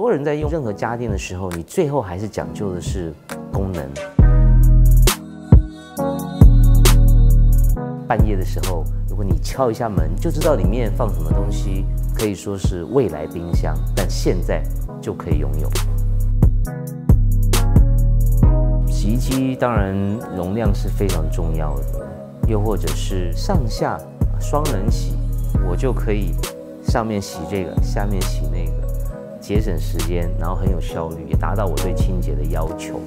多人在用任何家电的时候，你最后还是讲究的是功能。半夜的时候，如果你敲一下门，就知道里面放什么东西，可以说是未来冰箱，但现在就可以拥有。洗衣机当然容量是非常重要的，又或者是上下双人洗，我就可以上面洗这个，下面洗那个，节省时间，然后很有效率，也达到我对清洁的要求。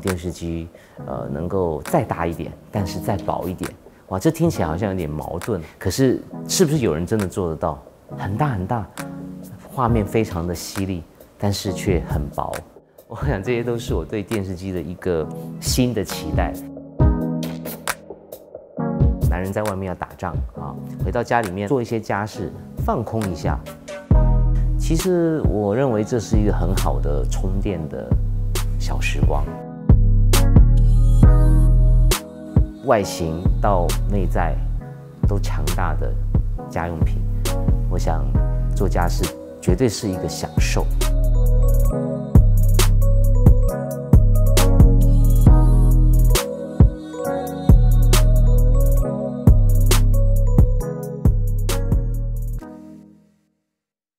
电视机，呃，能够再大一点，但是再薄一点，哇，这听起来好像有点矛盾。可是，是不是有人真的做得到？很大很大，画面非常的犀利，但是却很薄。我想这些都是我对电视机的一个新的期待。男人在外面要打仗啊，回到家里面做一些家事，放空一下。其实我认为这是一个很好的充电的小时光。外形到内在都强大的家用品，我想做家事绝对是一个享受。